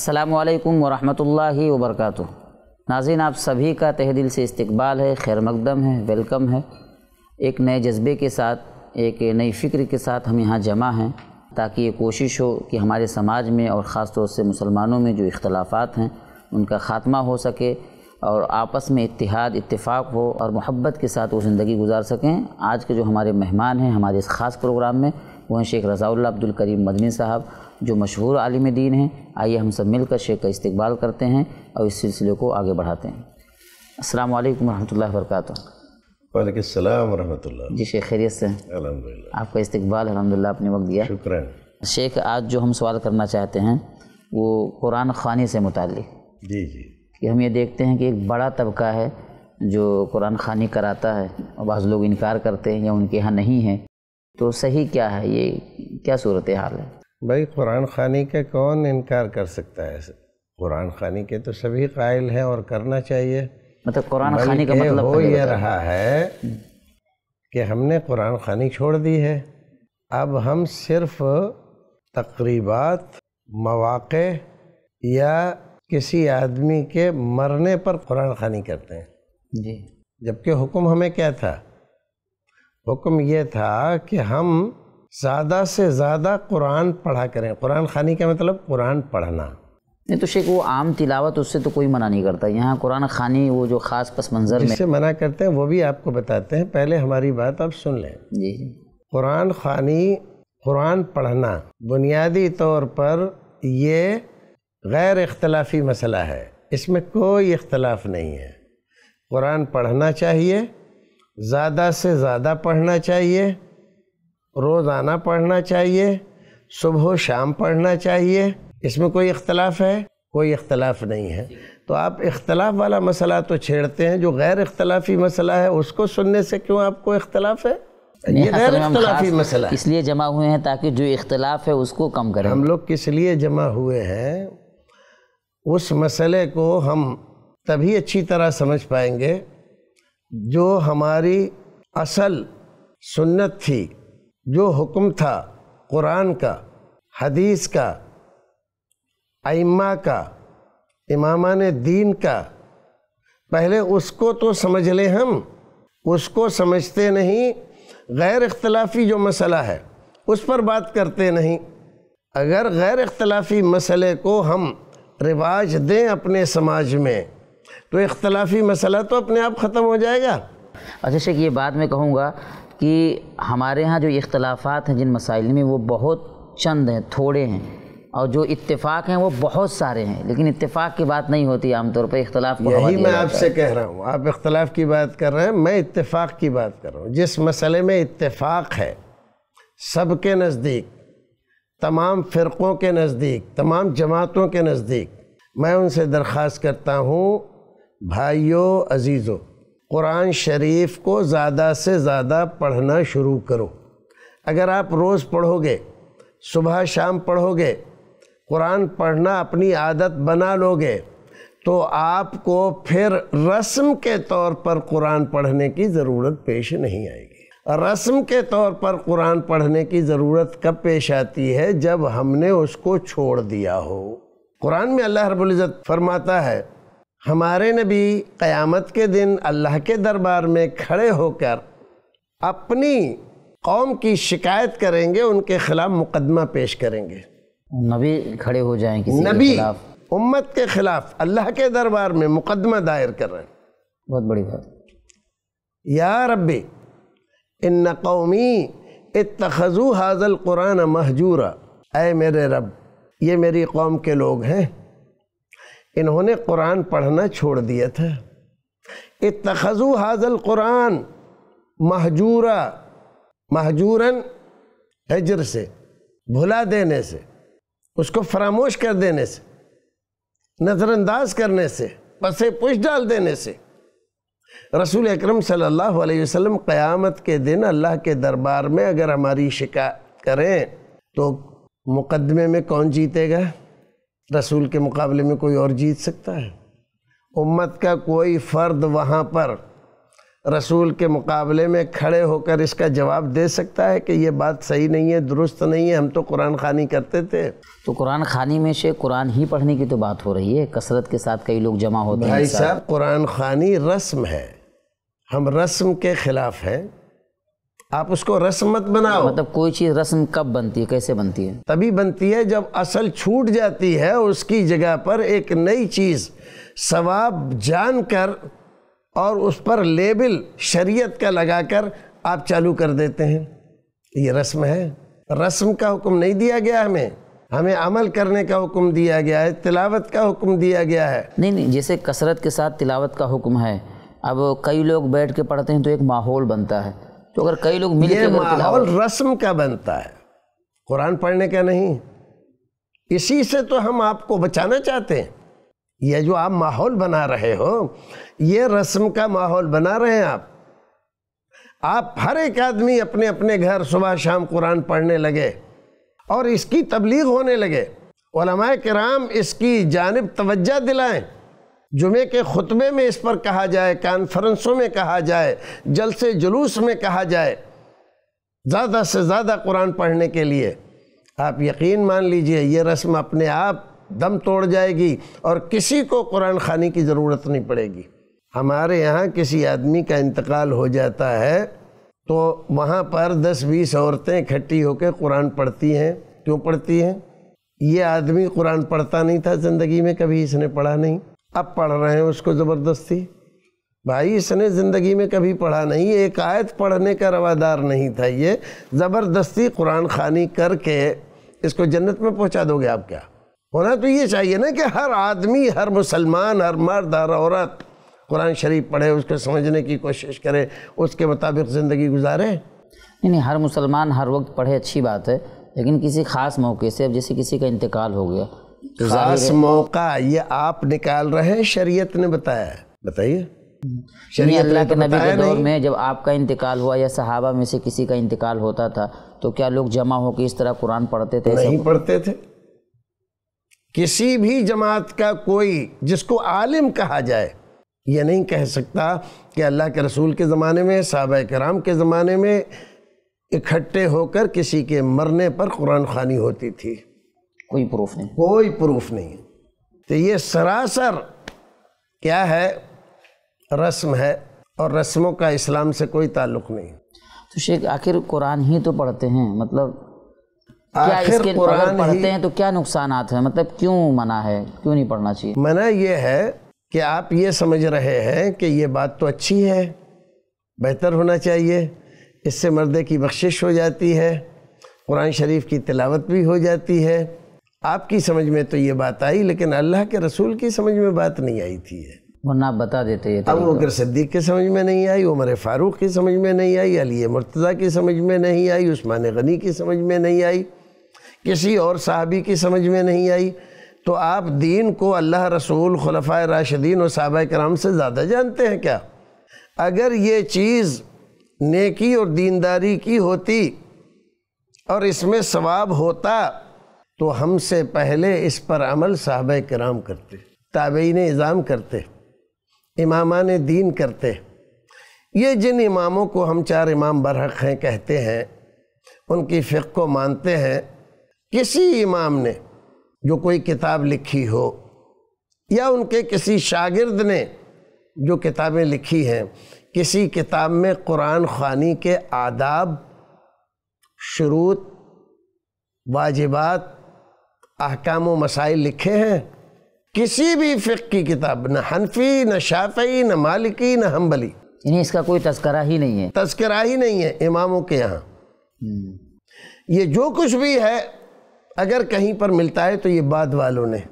असलकम वरहमतुल्लाहि वबरकatuh नाजिन, आप सभी का तह दिल से इस्तकबाल है, खैर मकदम है, वेलकम है। एक नए जज्बे के साथ, एक नई फ़िक्र के साथ हम यहाँ जमा हैं, ताकि ये कोशिश हो कि हमारे समाज में और ख़ास तौर से मुसलमानों में जो इख्तलाफात हैं, उनका ख़ात्मा हो सके और आपस में इत्तेहाद, इत्तेफाक हो और मोहब्बत के साथ वो ज़िंदगी गुजार सकें। आज के जो हमारे मेहमान हैं, हमारे इस ख़ास प्रोग्राम में, वो हैं शेख रज़ाउल्ला अब्दुल करीम मदनी साहब जो मशहूर आलिम दीन हैं आइए हम सब मिलकर शेख का इस्तकबाल करते हैं और इस सिलसिले को आगे बढ़ाते हैं। अस्सलाम वालेकुम रहमतुल्लाहि व बरकातुहू वालेकुम जी शेख खैरियत से? आपका इस्तकबाल अलहमदिल्ला आपने वक्त दिया। शुक्रान। शेख आज जो हम सवाल करना चाहते हैं वो कुरान ख़ानी से मुतालिक। जी जी। कि हम ये देखते हैं कि एक बड़ा तबका है जो कुरान ख़ानी कराता है और बाज़ लोग इनकार करते हैं या उनके यहाँ नहीं है। तो सही क्या है? ये क्या सूरत हाल है? भाई कुरान खानी का कौन इनकार कर सकता है? कुरान खानी के तो सभी कायल हैं और करना चाहिए। मतलब कुरान खानी का मतलब हो पहले ये रहा है कि हमने कुरान खानी छोड़ दी है। अब हम सिर्फ़ तकरीबात मौक़े या किसी आदमी के मरने पर कुरान खानी करते हैं। जी। जबकि हुक्म हमें क्या था? हुक्म ये था कि हम ज़्यादा से ज़्यादा कुरान पढ़ा करें। कुरान खानी का मतलब कुरान पढ़ना। नहीं तो शेख वो आम तिलावत उससे तो कोई मना नहीं करता। यहाँ कुरान खानी वो जो ख़ास पस मंज़र में जिससे मना करते हैं वो भी आपको बताते हैं। पहले हमारी बात आप सुन लें। जी। कुरान खानी कुरान पढ़ना बुनियादी तौर पर ये गैर इख्तलाफी मसला है। इसमें कोई इख्तलाफ नहीं है। कुरान पढ़ना चाहिए ज़्यादा से ज़्यादा पढ़ना चाहिए रोज़ाना पढ़ना चाहिए सुबह शाम पढ़ना चाहिए। इसमें कोई इख्तलाफ है? कोई इख्तलाफ नहीं है। तो आप इख्तलाफ वाला मसला तो छेड़ते हैं जो गैर इख्तलाफी मसला है उसको सुनने से क्यों आपको इख्तलाफ है? ये गैर इख्तलाफी मसला इसलिए जमा हुए हैं ताकि जो इख्तलाफ है उसको कम करें। हम लोग किस लिए जमा हुए हैं उस मसले को हम तभी अच्छी तरह समझ पाएँगे जो हमारी असल सुन्नत थी। जो हुक्म था कुरान का, हदीस का, अइम्मा का, इमामान दीन का, पहले उसको तो समझ लें हम। उसको समझते नहीं, गैर इख्तलाफी जो मसला है, उस पर बात करते नहीं। अगर गैर इख्तलाफी मसले को हम रिवाज दें अपने समाज में तो इख्तलाफी मसला तो अपने आप ख़त्म हो जाएगा। अच्छा शेख, ये बात मैं कहूँगा कि हमारे यहाँ जो इख्तलाफात हैं जिन मसाइल में वो बहुत चंद हैं थोड़े हैं। और जो इत्तेफाक हैं वो बहुत सारे हैं। लेकिन इत्तेफाक की बात नहीं होती आमतौर पर इख्तलाफ यही मैं आपसे कह रहा हूँ। आप इख्तलाफ की बात कर रहे हैं मैं इत्तेफाक की बात कर रहा हूँ। जिस मसले में इत्तेफाक है सबके नज़दीक तमाम फ़िरक़ों के नज़दीक तमाम जमातों के नज़दीक मैं उनसे दरख्वास्त करता हूँ भाइयों अजीज़ों कुरान शरीफ को ज़्यादा से ज़्यादा पढ़ना शुरू करो। अगर आप रोज़ पढ़ोगे, सुबह शाम पढ़ोगे, कुरान पढ़ना अपनी आदत बना लोगे तो आपको फिर रस्म के तौर पर कुरान पढ़ने की ज़रूरत पेश नहीं आएगी। रस्म के तौर पर कुरान पढ़ने की ज़रूरत कब पेश आती है? जब हमने उसको छोड़ दिया हो। कुरान में अल्लाह रब्बुल इज़्ज़त फरमाता है हमारे नबी क़यामत के दिन अल्लाह के दरबार में खड़े होकर अपनी कौम की शिकायत करेंगे उनके ख़िलाफ़ मुकदमा पेश करेंगे। नबी खड़े हो जाएँ किसी नबी उम्मत के खिलाफ अल्लाह के दरबार में मुकदमा दायर कर रहे हैं। बहुत बड़ी बात। या रब्बी इन कौमी इतखजू हाजल कुरान महजूरा। ऐ मेरे रब ये मेरी कौम के लोग हैं। इन्होंने कुरान पढ़ना छोड़ दिया था। इतखजू हाजल कुरान महजूरा, महजूरन हजर से, भुला देने से, उसको फरामोश कर देने से, नज़रअंदाज करने से, पसे पुश डाल देने से। रसूल अकरम सल्लल्लाहु अलैहि वसल्लम क़यामत के दिन अल्लाह के दरबार में अगर हमारी शिकायत करें तो मुकदमे में कौन जीतेगा? रसूल के मुकाबले में कोई और जीत सकता है? उम्मत का कोई फ़र्द वहाँ पर रसूल के मुकाबले में खड़े होकर इसका जवाब दे सकता है कि ये बात सही नहीं है दुरुस्त नहीं है हम तो कुरान खानी करते थे? तो कुरान खानी में से कुरान ही पढ़ने की तो बात हो रही है। कसरत के साथ कई लोग जमा होते हैं भाई। साहब कुरान खानी रस्म है। हम रस्म के खिलाफ हैं। आप उसको रस्म मत बनाओ। मतलब कोई चीज़ रस्म कब बनती है कैसे बनती है? तभी बनती है जब असल छूट जाती है उसकी जगह पर एक नई चीज़ सवाब जानकर और उस पर लेबल शरीयत का लगाकर आप चालू कर देते हैं। ये रस्म है। रस्म का हुक्म नहीं दिया गया हमें। हमें अमल करने का हुक्म दिया गया है तिलावत का हुक्म दिया गया है। नहीं नहीं जैसे कसरत के साथ तिलावत का हुक्म है। अब कई लोग बैठ के पढ़ते हैं तो एक माहौल बनता है। तो अगर कई लोग मिल ये माहौल रस्म का बनता है। कुरान पढ़ने का नहीं। इसी से तो हम आपको बचाना चाहते हैं। ये जो आप माहौल बना रहे हो ये रस्म का माहौल बना रहे हैं आप। आप हर एक आदमी अपने अपने घर सुबह शाम कुरान पढ़ने लगे और इसकी तबलीग होने लगे। किराम इसकी जानब तवज्जा दिलाएँ। जुमे के खुतबे में इस पर कहा जाए, कॉन्फ्रेंसों में कहा जाए, जलसे जुलूस में कहा जाए, ज़्यादा से ज़्यादा कुरान पढ़ने के लिए। आप यकीन मान लीजिए, ये रस्म अपने आप दम तोड़ जाएगी और किसी को कुरान खानी की ज़रूरत नहीं पड़ेगी। हमारे यहाँ किसी आदमी का इंतकाल हो जाता है तो वहाँ पर दस बीस औरतें इकट्ठी होकर कुरान पढ़ती हैं। क्यों पढ़ती हैं? ये आदमी कुरान पढ़ता नहीं था ज़िंदगी में, कभी इसने पढ़ा नहीं। अब पढ़ रहे हैं उसको ज़बरदस्ती? भाई, इसने ज़िंदगी में कभी पढ़ा नहीं, एक आयत पढ़ने का रवादार नहीं था ये। ज़बरदस्ती कुरान खानी करके इसको जन्नत में पहुँचा दोगे आप क्या? होना तो ये चाहिए ना कि हर आदमी, हर मुसलमान, हर मर्द, हर औरत कुरान शरीफ पढ़े, उसको समझने की कोशिश करे, उसके मुताबिक ज़िंदगी गुजारे। नहीं नहीं, हर मुसलमान हर वक्त पढ़े अच्छी बात है, लेकिन किसी खास मौके से, अब जैसे किसी का इंतकाल हो गया खास मौका ये आप निकाल रहे हैं शरीयत ने बताया बताइए। शरीयत अल्लाह के नबी के दौर में जब आपका इंतकाल हुआ या सहाबा में से किसी का इंतकाल होता था तो क्या लोग जमा होकर इस तरह कुरान पढ़ते थे? नहीं पढ़ते थे। किसी भी जमात का कोई जिसको आलिम कहा जाए ये नहीं कह सकता कि अल्लाह के रसूल के ज़माने में साहब कराम के ज़माने में इकट्ठे होकर किसी के मरने पर कुरान खानी होती थी। कोई प्रूफ नहीं। कोई प्रूफ नहीं तो ये सरासर क्या है? रस्म है और रस्मों का इस्लाम से कोई ताल्लुक़ नहीं तो शेख आखिर कुरान ही तो पढ़ते हैं मतलब क्या इसके कुरान पढ़ते ही तो क्या नुकसानात हैं? मतलब क्यों मना है? क्यों नहीं पढ़ना चाहिए? मना ये है कि आप ये समझ रहे हैं कि ये बात तो अच्छी है बेहतर होना चाहिए इससे मर्दे की बख्शिश हो जाती है कुरान शरीफ की तिलावत भी हो जाती है। आपकी समझ में तो ये बात आई लेकिन अल्लाह के रसूल की समझ में बात नहीं आई थी ये। वरना आप बता देते ये अब। बकर सिद्दीक की समझ में नहीं आई उमर फ़ारूक की समझ में नहीं आई अली मुर्तज़ा की समझ में नहीं आई उस्मान गनी की समझ में नहीं आई किसी और साहबी की समझ में नहीं आई। तो आप दीन को अल्लाह रसूल खलफा राशिदीन और साहबा कराम से ज़्यादा जानते हैं क्या? अगर ये चीज़ नेकी और दीनदारी की होती और इसमें सवाब होता तो हमसे पहले इस पर अमल साहब कराम करते, ताबईन इज़ाम करते, इमामान दीन करते। ये जिन इमामों को हम चार इमाम बरहक हैं, कहते हैं, उनकी फ़िक को मानते हैं, किसी इमाम ने जो कोई किताब लिखी हो, या उनके किसी शागिर्द ने जो किताबें लिखी हैं, किसी किताब में कुरान खानी के आदाब, शुरूत, वाजिबात अहकाम मसाइल लिखे हैं। किसी भी फ़िक की किताब न हनफी न शाफ़ी न मालिकी न हम्बली। यानी इसका कोई तस्करा ही नहीं है। तस्करा ही नहीं है इमामों के यहाँ। ये जो कुछ भी है अगर कहीं पर मिलता है तो ये बाद वालों ने।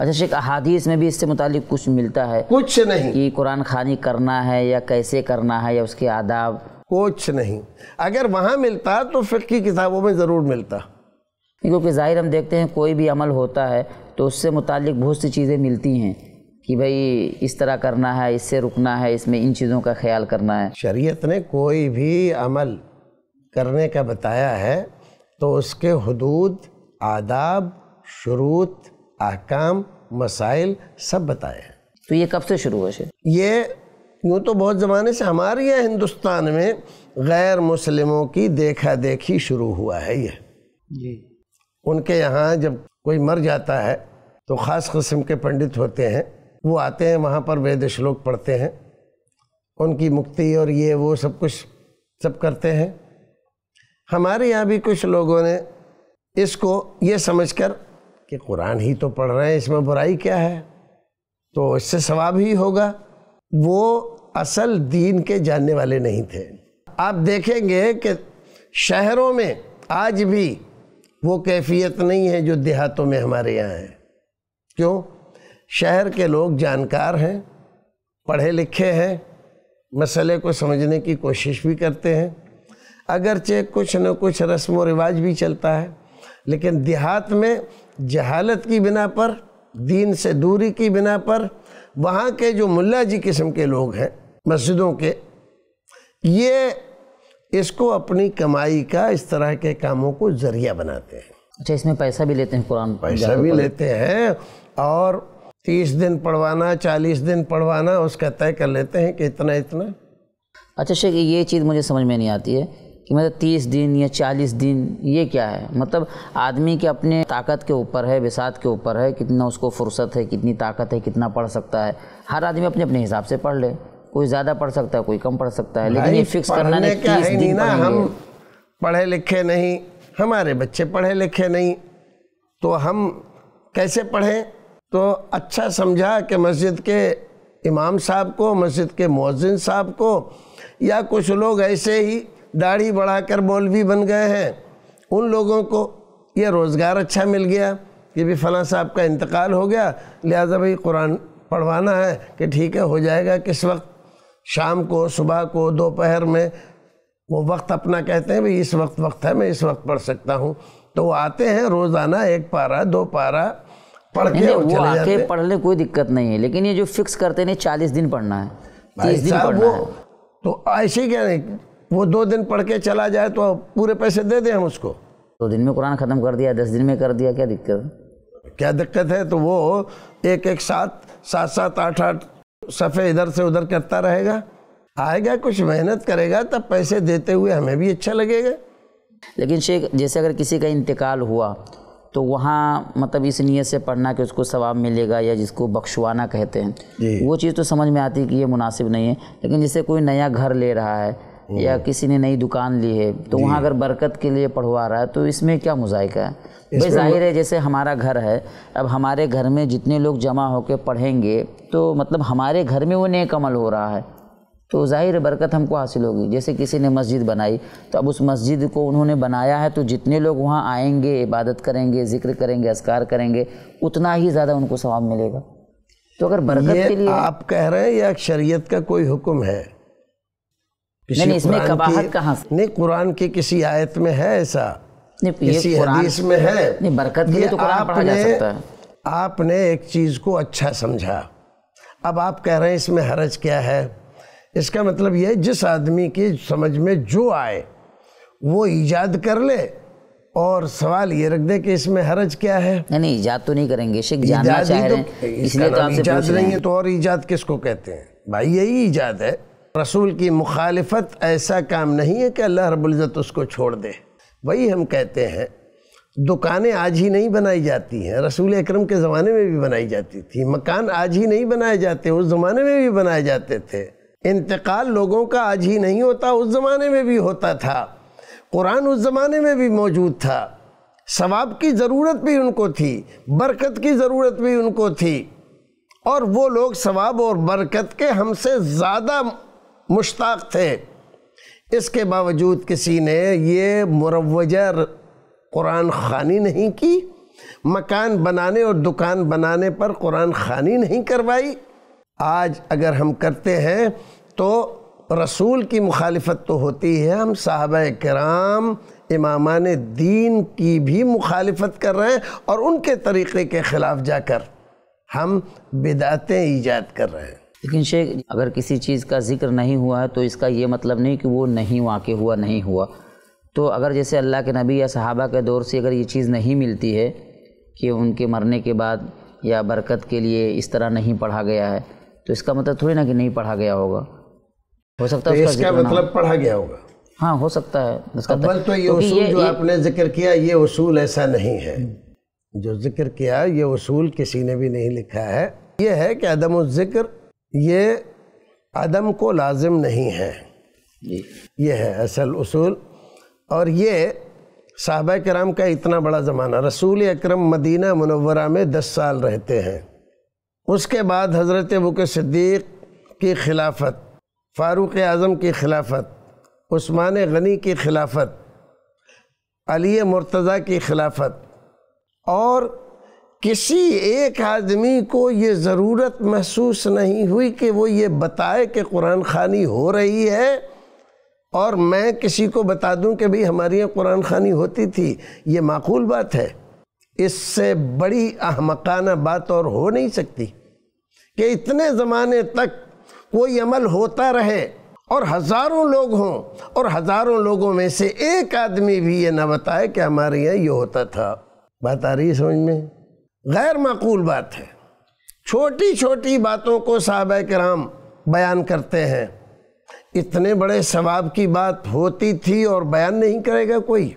अच्छा शेख अहादीस में भी इससे मुतालिक कुछ मिलता है? कुछ नहीं। कि कुरान खानी करना है या कैसे करना है या उसके आदाब? कुछ नहीं। अगर वहाँ मिलता तो फ़िक की किताबों में ज़रूर मिलता। क्योंकि ज़ाहिर हम देखते हैं कोई भी अमल होता है तो उससे मुतालिक बहुत सी चीज़ें मिलती हैं कि भाई इस तरह करना है इससे रुकना है इसमें इन चीज़ों का ख्याल करना है। शरीयत ने कोई भी अमल करने का बताया है तो उसके हदूद आदाब शुरूत अहकाम मसाइल सब बताए हैं। तो ये कब से शुरू हुआ ये यूँ तो बहुत ज़माने से हमारे यहाँ हिंदुस्तान में गैर मुस्लिमों की देखा देखी शुरू हुआ है ये। जी। उनके यहाँ जब कोई मर जाता है तो ख़ास किस्म के पंडित होते हैं। वो आते हैं, वहाँ पर वेद श्लोक पढ़ते हैं। उनकी मुक्ति और ये वो सब कुछ सब करते हैं। हमारे यहाँ भी कुछ लोगों ने इसको ये समझकर कि कुरान ही तो पढ़ रहे हैं, इसमें बुराई क्या है? तो इससे सवाब ही होगा। वो असल दीन के जानने वाले नहीं थे। आप देखेंगे कि शहरों में आज भी वो कैफियत नहीं है जो देहातों में हमारे यहाँ है। क्यों? शहर के लोग जानकार हैं, पढ़े लिखे हैं, मसले को समझने की कोशिश भी करते हैं। अगरचे कुछ न कुछ रस्म व रिवाज भी चलता है, लेकिन देहात में जहालत की बिना पर, दीन से दूरी की बिना पर, वहाँ के जो मुल्ला जी किस्म के लोग हैं, मस्जिदों के, ये इसको अपनी कमाई का इस तरह के कामों को ज़रिया बनाते हैं। अच्छा इसमें पैसा भी लेते हैं कुरान पैसा भी लेते हैं और तीस दिन पढ़वाना चालीस दिन पढ़वाना उसका तय कर लेते हैं कि इतना इतना। अच्छा शेख ये चीज़ मुझे समझ में नहीं आती है कि मतलब तीस दिन या चालीस दिन ये क्या है? मतलब आदमी के अपने ताकत के ऊपर है विसात के ऊपर है कितना उसको फुर्सत है कितनी ताकत है कितना पढ़ सकता है। हर आदमी अपने अपने हिसाब से पढ़ ले। कोई ज़्यादा पढ़ सकता है कोई कम पढ़ सकता है। लेकिन ये फिक्स करना नहीं का तीस है नहीं ना हम पढ़े लिखे नहीं हमारे बच्चे पढ़े लिखे नहीं तो हम कैसे पढ़ें? तो अच्छा समझा कि मस्जिद के इमाम साहब को मस्जिद के मौजिन साहब को या कुछ लोग ऐसे ही दाढ़ी बढ़ाकर मौलवी बन गए हैं उन लोगों को ये रोज़गार अच्छा मिल गया कि भी फलां साहब का इंतकाल हो गया लिहाजा भाई कुरान पढ़वाना है कि ठीक है हो जाएगा किस वक्त। शाम को सुबह को दोपहर में वो वक्त अपना कहते हैं भाई इस वक्त वक्त है मैं इस वक्त पढ़ सकता हूँ। तो वो आते हैं रोज़ाना एक पारा दो पारा पढ़ के वो आके हैं। पढ़ ले कोई दिक्कत नहीं है लेकिन ये जो फिक्स करते नहीं चालीस दिन पढ़ना है तीस दिन पढ़ना वो है। तो ऐसे ही क्या नहीं वो दो दिन पढ़ के चला जाए तो पूरे पैसे दे दें हम उसको। तो दिन में कुरान ख़त्म कर दिया दस दिन में कर दिया क्या दिक्कत? है क्या दिक्कत है? तो वो एक एक साथ सात सात आठ आठ सफ़े इधर से उधर करता रहेगा। आएगा कुछ मेहनत करेगा तब पैसे देते हुए हमें भी अच्छा लगेगा। लेकिन शेख जैसे अगर किसी का इंतकाल हुआ तो वहाँ मतलब इस नीयत से पढ़ना कि उसको सवाब मिलेगा या जिसको बख्शवाना कहते हैं वो चीज़ तो समझ में आती है कि ये मुनासिब नहीं है। लेकिन जैसे कोई नया घर ले रहा है या किसी ने नई दुकान ली है तो वहाँ अगर बरकत के लिए पढ़वा रहा है तो इसमें क्या मुजायका है? भाई ज़ाहिर है जैसे हमारा घर है अब हमारे घर में जितने लोग जमा होकर पढ़ेंगे तो मतलब हमारे घर में वो नेक अमल हो रहा है। तो ज़ाहिर बरकत हमको हासिल होगी। जैसे किसी ने मस्जिद बनाई तो अब उस मस्जिद को उन्होंने बनाया है तो जितने लोग वहाँ आएँगे इबादत करेंगे ज़िक्र करेंगे अस्कार करेंगे उतना ही ज़्यादा उनको सवाब मिलेगा। तो अगर बरकत के लिए आप कह रहे हैं या शरीयत का कोई हुक्म है? नहीं, नहीं, इसमें कुरान कबाहत की- कहाँ से? नहीं कुरान की किसी आयत में है ऐसा? किसी हदीस में है? नहीं बरकत के लिए तो कुरान पढ़ा जा सकता है। आपने एक चीज़ को अच्छा समझा। अब आप कह रहे हैं इसमें हरज क्या है? इसका मतलब ये है जिस आदमी की समझ में जो आए वो ईजाद कर ले और सवाल ये रख दे कि इसमें हरज क्या है? नहीं ईजाद तो नहीं करेंगे शेख जानना चाह रहे तो हैं इसलिए तो आपसे ईजाद पूछ रहे नहीं है। तो और ईजाद किसको कहते हैं? भाई यही ईजाद है। रसूल की मुखालफत ऐसा काम नहीं है कि अल्लाह रब्बुल इज़्ज़त उसको छोड़ दे। वही हम कहते हैं, दुकानें आज ही नहीं बनाई जाती हैं, रसूल अकरम के ज़माने में भी बनाई जाती थी, मकान आज ही नहीं बनाए जाते, उस ज़माने में भी बनाए जाते थे। इंतकाल लोगों का आज ही नहीं होता, उस ज़माने में भी होता था। कुरान उस ज़माने में भी मौजूद था। सवाब की ज़रूरत भी उनको थी, बरकत की ज़रूरत भी उनको थी। और वो लोग सवाब और बरकत के हमसे ज़्यादा मुश्ताक थे। इसके बावजूद किसी ने ये मुरवजा कुरान खानी नहीं की। मकान बनाने और दुकान बनाने पर कुरान खानी नहीं करवाई। आज अगर हम करते हैं तो रसूल की मुखालफत तो होती है। हम साहब कराम, इमामान दीन की भी मुखालफत कर रहे हैं और उनके तरीक़े के ख़िलाफ़ जाकर हम बिदातें ईजाद कर रहे हैं। लेकिन शेख अगर किसी चीज़ का ज़िक्र नहीं हुआ है तो इसका ये मतलब नहीं कि वो नहीं वाक़ हुआ नहीं हुआ। तो अगर जैसे अल्लाह के नबी या सहाबा के दौर से अगर ये चीज़ नहीं मिलती है कि उनके मरने के बाद या बरकत के लिए इस तरह नहीं पढ़ा गया है तो इसका मतलब थोड़ी ना कि नहीं पढ़ा गया होगा। हो सकता तो है उसका इसका। मतलब पढ़ा गया होगा। हाँ हो सकता है इसका अव्वल तो ये उसूल जो ये- आपने ज़िक्र किया ये उसूल ऐसा नहीं है। जो ज़िक्र किया ये उसूल किसी ने भी नहीं लिखा है। ये है कि अदम ज़िक्र ये अदम को लाजिम नहीं है। ये है असल उसूल। और ये साहबा कराम का इतना बड़ा ज़माना रसूल अकरम मदीना मुनव्वरा में दस साल रहते हैं। उसके बाद हज़रत बुक सिद्दीक़ की खिलाफत फ़ारूक आज़म की खिलाफत उस्मान गनी की खिलाफत अली मुर्तज़ा की खिलाफत और किसी एक आदमी को ये ज़रूरत महसूस नहीं हुई कि वो ये बताए कि कुरान खानी हो रही है, और मैं किसी को बता दूँ कि भाई हमारे यहाँ कुरान खानी होती थी। ये माकूल बात है। इससे बड़ी अहमकाना बात और हो नहीं सकती कि इतने ज़माने तक कोई अमल होता रहे और हज़ारों लोग हों, और हज़ारों लोगों में से एक आदमी भी ये ना बताए कि हमारे यहाँ ये होता था। बात आ रही है समझ में? गैर माकूल बात है। छोटी छोटी बातों को साहब कराम बयान करते हैं। इतने बड़े सवाब की बात होती थी और बयान नहीं करेगा कोई।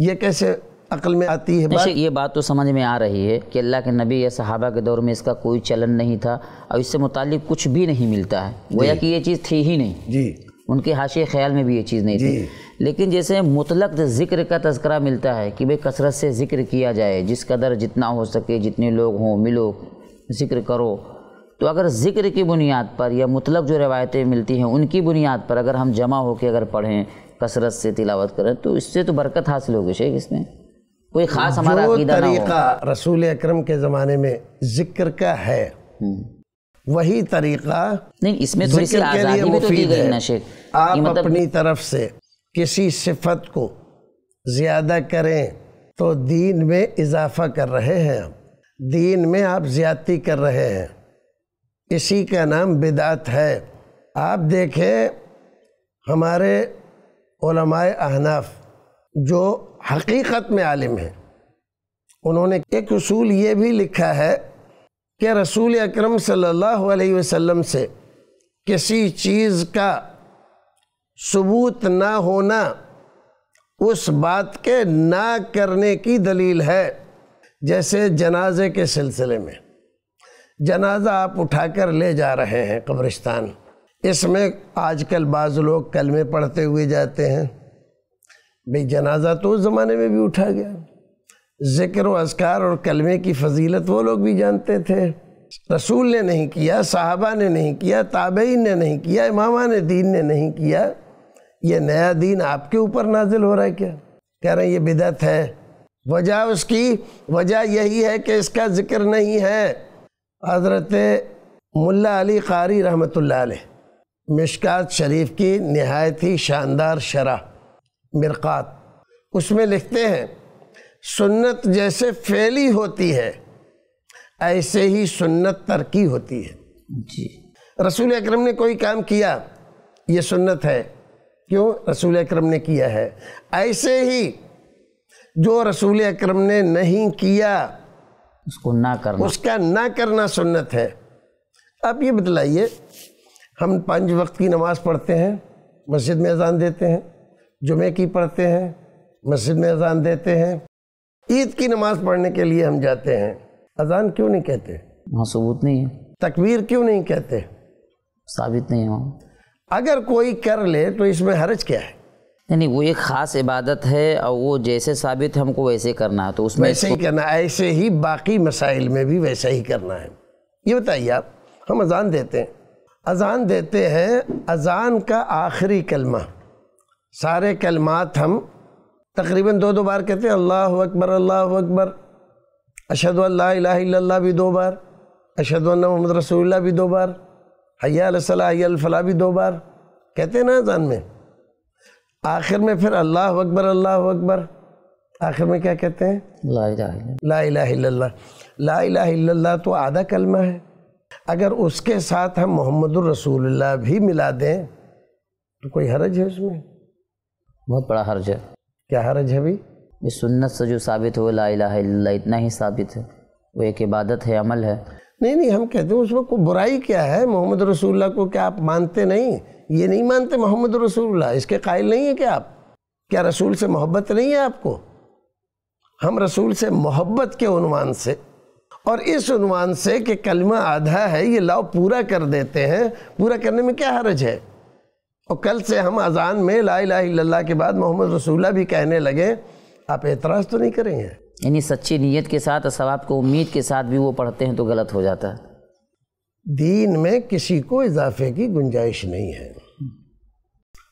ये कैसे अक्ल में आती है बात? ये बात तो समझ में आ रही है कि अल्लाह के नबी या सहाबा के दौर में इसका कोई चलन नहीं था और इससे मुतालिक कुछ भी नहीं मिलता है। गोया कि ये चीज़ थी ही नहीं। जी। उनके हाशिए ख्याल में भी ये चीज़ नहीं थी। लेकिन जैसे मुतलक ज़िक्र का तस्करा मिलता है कि भाई कसरत से ज़िक्र किया जाए जिस कदर जितना हो सके जितने लोग हों मिलो ज़िक्र करो। तो अगर ज़िक्र की बुनियाद पर या मुतलक जो रवायतें मिलती हैं उनकी बुनियाद पर अगर हम जमा होकर अगर पढ़ें कसरत से तिलावत करें तो इससे तो बरकत हासिल होगी शेख इसमें। कोई ख़ास हमारा तरीका रसूल अकरम के ज़माने में ज़िक्र का है वही तरीका नहीं इसमें थोड़ी सी के लिए आज़ादी भी तो दी गई ना शेख। आप मतलब अपनी तरफ़ से किसी सिफत को ज़्यादा करें तो दीन में इजाफा कर रहे हैं आप दीन में आप ज़्यादती कर रहे हैं। इसी का नाम बिदात है। आप देखें हमारे अहनाफ, जो हकीकत में आलिम हैं, उन्होंने एक उसूल ये भी लिखा है कि रसूल अकरम सल्लल्लाहु अलैहि वसल्लम से किसी चीज़ का सबूत ना होना उस बात के ना करने की दलील है, जैसे जनाजे के सिलसिले में। जनाजा आप उठाकर ले जा रहे हैं कब्रिस्तान। इसमें आजकल बाज़ लोग कलमे पढ़ते हुए जाते हैं। भाई, जनाजा तो उस ज़माने में भी उठा गया। ज़िक्र अस्कार और कलमे की फजीलत वो लोग भी जानते थे। रसूल ने नहीं किया, साहबा ने नहीं किया, ताबईन ने नहीं किया, इमामा ने, दीन ने नहीं किया। ये नया दीन आपके ऊपर नाजिल हो रहा है क्या? कह रहे हैं ये बिदत है। वजह उसकी वजह यही है कि इसका ज़िक्र नहीं है। हज़रत मुल्ला अली कारी रहमतुल्लाह अलैह मिशकात शरीफ की नहायत ही शानदार शरह मिरक़ात। उसमें लिखते हैं सुन्नत जैसे फैली होती है ऐसे ही सुन्नत तरकी होती है। जी। रसूल अकरम ने कोई काम किया ये सुन्नत है। क्यों रसूल अक्रम ने किया है? ऐसे ही जो रसूल अक्रम ने नहीं किया उसको ना करना। उसका ना करना सुन्नत है। आप ये बतलाइए हम पाँच वक्त की नमाज़ पढ़ते हैं मस्जिद में अजान देते हैं जुमे की पढ़ते हैं मस्जिद में अजान देते हैं। ईद की नमाज़ पढ़ने के लिए हम जाते हैं। अजान क्यों नहीं कहते? वहाँ सबूत नहीं है। तकबीर क्यों नहीं कहते? साबित नहीं है वहाँ अगर कोई कर ले तो इसमें हर्ज क्या है? नहीं नहीं वो एक ख़ास इबादत है और वो जैसे साबित हमको वैसे करना है तो उसमें वैसे ही करना ऐसे ही बाकी मसाइल में भी वैसा ही करना है। ये बताइए आप हम अजान देते हैं। अजान देते हैं अजान का आखिरी कलमा। सारे कलमात हम तकरीबन दो दो बार कहते हैं अल्लाह अकबर अल्लाह अकबर। अशद अल्लाह भी दो बार। अशद मोहम्मद रसूलुल्लाह भी दो बार। हया फलाह भी दो बार। कहते हैं ना अजान में आखिर में फिर अल्लाह अकबर अल्लाह अकबर। आखिर में क्या कहते हैं? ला। ला ला इल्लल्लाह तो आधा कलमा है। अगर उसके साथ हम मोहम्मद रसूलुल्लाह भी मिला दें तो कोई हरज है उसमें? बहुत बड़ा हर्ज है। क्या हरज है भाई? इस सुन्नत से जो साबित हो ला इल्लल्लाह इतना ही साबित है। वो एक इबादत है अमल है। नहीं नहीं, हम कहते हैं उसमें कोई बुराई क्या है? मोहम्मद रसूल्ला को क्या आप मानते नहीं? ये नहीं मानते मोहम्मद रसूलुल्लाह? इसके कायल नहीं है क्या आप? क्या रसूल से मोहब्बत नहीं है आपको? हम रसूल से मोहब्बत के उनवान से। और इस उनवान से कि कलमा आधा है, ये लाओ पूरा कर देते हैं। पूरा करने में क्या हरज है? और कल से हम अजान में ला इल्लल्लाह के बाद मोहम्मद रसूल्ला भी कहने लगे, आप एतराज़ तो नहीं करेंगे यानी सच्ची नीयत के साथ और सवाब को उम्मीद के साथ भी वो पढ़ते हैं तो गलत हो जाता है। दीन में किसी को इजाफे की गुंजाइश नहीं है।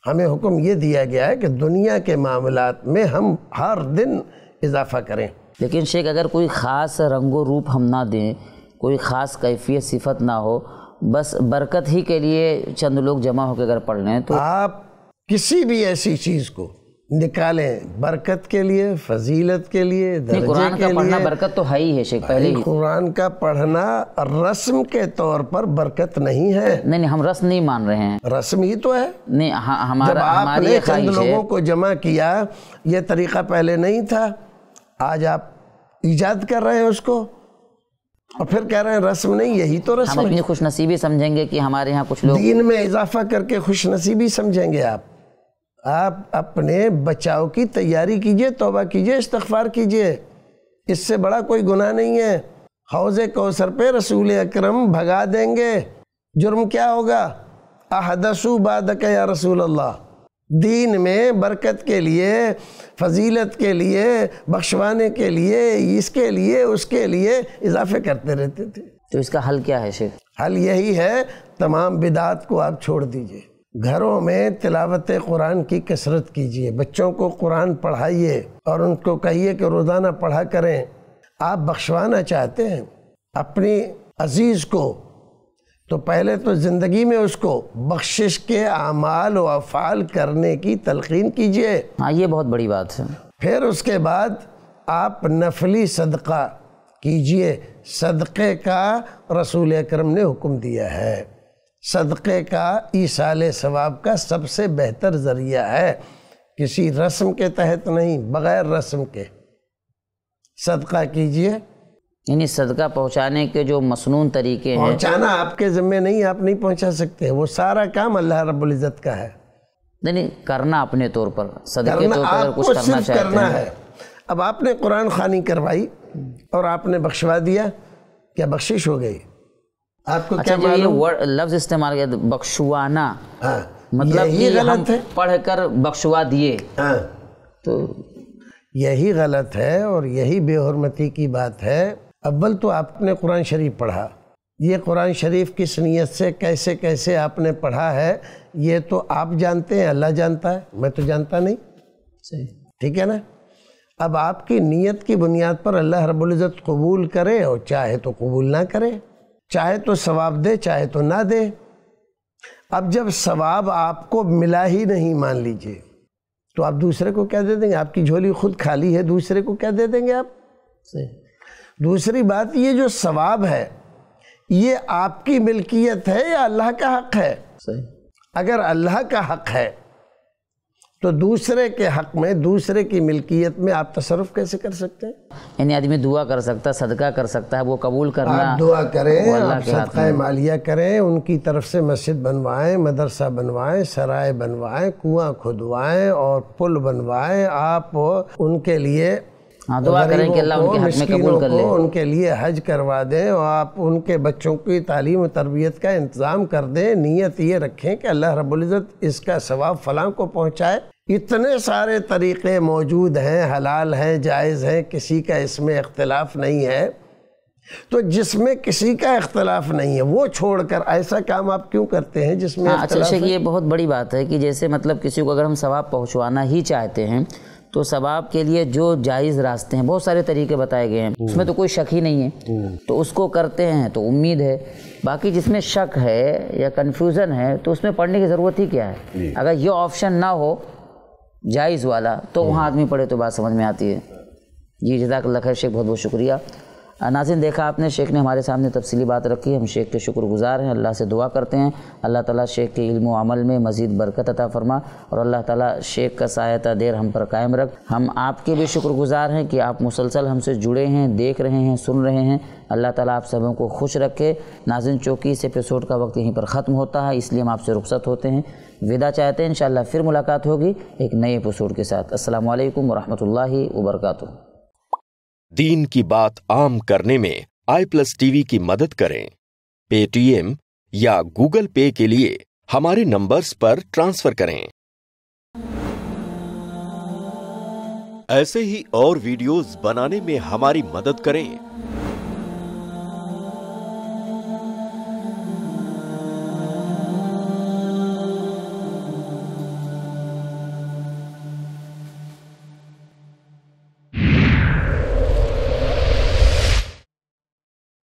हमें हुक्म ये दिया गया है कि दुनिया के मामलात में हम हर दिन इजाफा करें। लेकिन शेख अगर कोई ख़ास रंगो रूप हम ना दें कोई ख़ास कैफियत सिफत ना हो बस बरकत ही के लिए चंद लोग जमा होकर अगर पढ़ लें तो आप किसी भी ऐसी चीज़ को निकालें। बरकत के लिए फजीलत के लिए कुरान के का पढ़ना बरकत तो है ही है शेख पहले ही। कुरान का पढ़ना रस्म के तौर पर बरकत नहीं है। नहीं नहीं हम रस्म नहीं मान रहे हैं। रस्म ही तो है। नहीं हाँ, जब हमारा हमारी आपने चंद लोगों को जमा किया ये तरीका पहले नहीं था। आज आप ईजाद कर रहे हैं उसको। और फिर कह रहे हैं रस्म नहीं यही तो रस्म है। अपनी खुश नसीबी समझेंगे कि हमारे यहाँ कुछ लोग दीन में इजाफा करके खुश नसीबी समझेंगे आप। आप अपने बचाव की तैयारी कीजिए तोबा कीजिए इस्तगफार कीजिए। इससे बड़ा कोई गुनाह नहीं है। हौज कौसर पे रसूल अकरम भगा देंगे। जुर्म क्या होगा? अहदसु बादक या रसूल अल्लाह दीन में बरकत के लिए फजीलत के लिए बख्शवाने के लिए इसके लिए उसके लिए इजाफे करते रहते थे। तो इसका हल क्या है शेख? हल यही है तमाम बिदात को आप छोड़ दीजिए। घरों में तिलावत कुरान की कसरत कीजिए। बच्चों को कुरान पढ़ाइए और उनको कहिए कि रोज़ाना पढ़ा करें। आप बख्शवाना चाहते हैं अपनी अज़ीज़ को तो पहले तो ज़िंदगी में उसको बख्शिश के अमाल व अफ़ाल करने की तलकीन कीजिए। हाँ ये बहुत बड़ी बात है। फिर उसके बाद आप नफली सदका कीजिए। सदक़े का रसूल अकरम ने हुक्म दिया है। सदक़े का ईसाल सवाब का सबसे बेहतर ज़रिया है। किसी रस्म के तहत नहीं बग़ैर रस्म के। सदका कीजिए। यानी सदका पहुँचाने के जो मसनून तरीके हैं। पहुंचाना आपके ज़िम्मे नहीं आप नहीं पहुँचा सकते। वो सारा काम अल्लाह रब्बुल इज़्ज़त का है। नहीं करना अपने तौर पर। सदके तौर पर कुछ करना चाहते करना हैं। है। अब आपने कुरान खानी करवाई और आपने बख्शवा दिया। क्या बख्शिश हो गई? आपको अच्छा क्या ये वर्ड लफ्ज इस्तेमाल किया बख्शुआना। हाँ मतलब यही गलत है? पढ़कर बख्शुआ दिए। हाँ। तो यही गलत है और यही बेहरमती की बात है। अव्वल तो आपने कुरान शरीफ पढ़ा। ये कुरान शरीफ किस नीयत से कैसे कैसे आपने पढ़ा है ये तो आप जानते हैं अल्लाह जानता है। मैं तो जानता नहीं। सही। ठीक है ना? अब आपकी नीयत की बुनियाद पर अल्लाह रब्बुल इज़्ज़त कबूल करे और चाहे तो कबूल ना करे। चाहे तो सवाब दे चाहे तो ना दे। अब जब सवाब आपको मिला ही नहीं मान लीजिए तो आप दूसरे को क्या दे देंगे? आपकी झोली खुद खाली है दूसरे को क्या दे देंगे आप? सही। दूसरी बात ये जो सवाब है ये आपकी मिल्कियत है या अल्लाह का हक है? सही। अगर अल्लाह का हक है तो दूसरे के हक में दूसरे की मिल्कियत में आप तसरुफ कैसे कर सकते हैं? यानी आदमी दुआ कर सकता है सदका कर सकता है वो कबूल करना आप दुआ करें आप सदका मालिया करें उनकी तरफ़ से मस्जिद बनवाएँ मदरसा बनवाएँ सराय बनवाएँ कुआँ खुदवाएँ और पुल बनवाएँ आप उनके लिए हाँ दुआ करें कि अल्लाह उनके हक में कबूल कर ले। उनके लिए हज करवा दें और आप उनके बच्चों की तालीम और तरबियत का इंतज़ाम कर दें नीयत ये रखें कि अल्लाह रब्बुल इज़्ज़त इसका सवाब फलां को पहुँचाए। इतने सारे तरीक़े मौजूद हैं हलाल हैं जायज़ हैं किसी का इसमें इख्तलाफ नहीं है। तो जिसमें किसी का इख्तलाफ नहीं है वो छोड़कर ऐसा काम आप क्यों करते हैं जिसमें हाँ अच्छा शेख ये बहुत बड़ी बात है कि जैसे मतलब किसी को अगर हम सवाब पहुंचवाना ही चाहते हैं तो सवाब के लिए जो जायज़ रास्ते हैं बहुत सारे तरीके बताए गए हैं। उसमें तो कोई शक ही नहीं है। तो उसको करते हैं तो उम्मीद है। बाकी जिसमें शक है या कन्फ्यूज़न है तो उसमें पढ़ने की ज़रूरत ही क्या है? अगर ये ऑप्शन ना हो जायज़ वाला तो वहाँ आदमी पढ़े तो बात समझ में आती है। जी जजाकल्ला खैर शेख बहुत बहुत शुक्रिया। नाजिन देखा आपने शेख ने हमारे सामने तफसीली बात रखी हम शेख के शुक्रगुजार हैं अल्लाह से दुआ करते हैं। अल्लाह ताला शेख के इल्म अमल में मज़ीद बरकत अता फरमा और अल्लाह ताला शेख का सहायता देर हम पर कायम रख। हम आपके भी शुक्रगुजार हैं कि आप मुसलसल हमसे जुड़े हैं देख रहे हैं सुन रहे हैं। अल्लाह ताला आप सबों को खुश रखे। नाजिन चौकी इस एपिसोड का वक्त यहीं पर ख़त्म होता है इसलिए हम आपसे रुखसत होते हैं। विदा चाहते हैं इन फिर मुलाकात होगी एक नए एपिसोड के साथ। असल वरहमल वर्का दीन की बात आम करने में आई प्लस टीवी की मदद करें। पेटीएम या गूगल पे के लिए हमारे नंबर्स पर ट्रांसफ़र करें। ऐसे ही और वीडियोस बनाने में हमारी मदद करें।